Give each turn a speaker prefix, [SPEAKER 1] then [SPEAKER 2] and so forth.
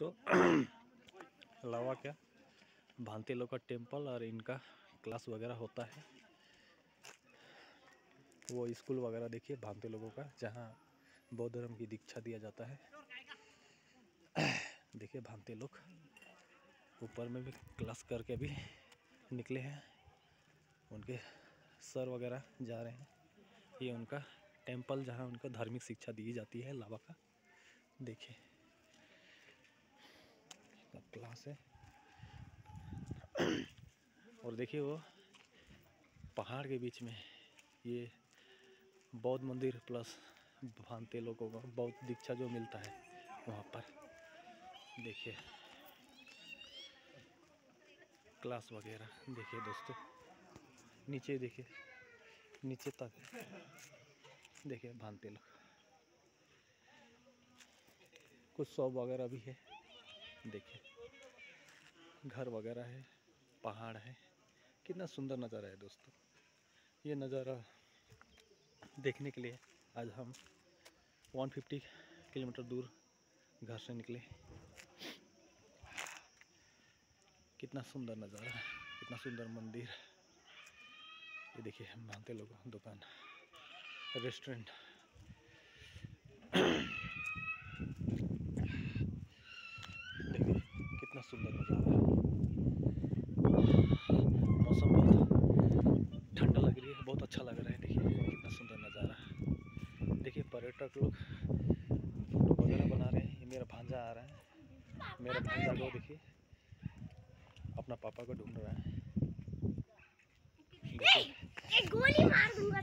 [SPEAKER 1] दोस्तों लावा क्या? भांति लोग का टेंपल और इनका क्लास वगैरह होता है। वो स्कूल वगैरह देखिए भांति लोगों का, जहाँ बौद्ध धर्म की दीक्षा दिया जाता है। देखिए भांति लोग, ऊपर में भी क्लास करके भी निकले हैं। उनके सर वगैरह जा रहे हैं। ये उनका टेंपल जहाँ उनका धार्मिक शिक्षा दी जाती है, लावा का। देखिए। क्लास है और देखिए वो, पहाड़ के बीच में ये बौद्ध मंदिर प्लस भांते लोगों को बौद्ध दीक्षा जो मिलता है वहाँ पर। देखिए, क्लास वगैरह देखिए दोस्तों, नीचे देखिए, नीचे तक देखिए भांते लोग कुछ शॉप वगैरह भी है, देखिए। घर वगैरह है, पहाड़ है। कितना सुंदर नज़ारा है दोस्तों। ये नज़ारा देखने के लिए आज हम 150 किलोमीटर दूर घर से निकले। कितना सुंदर नज़ारा है, कितना सुंदर मंदिर। ये देखिए मानते लोग, दुकान, रेस्टोरेंट देखिए कितना सुंदर नज़ारा है मौसम बहुत ठंडा लग रही है बहुत अच्छा लग रहा है, देखिए, कितना सुंदर नज़ारा है। देखिए, पर्यटक लोग फ़ोटो वगैरह बना रहे हैं, ये मेरा भांजा आ रहा है। मेरा भांजा को देखिए, अपना पापा को ढूंढ रहा है।
[SPEAKER 2] गोली मार दूँगा